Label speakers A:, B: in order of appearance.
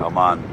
A: Come on.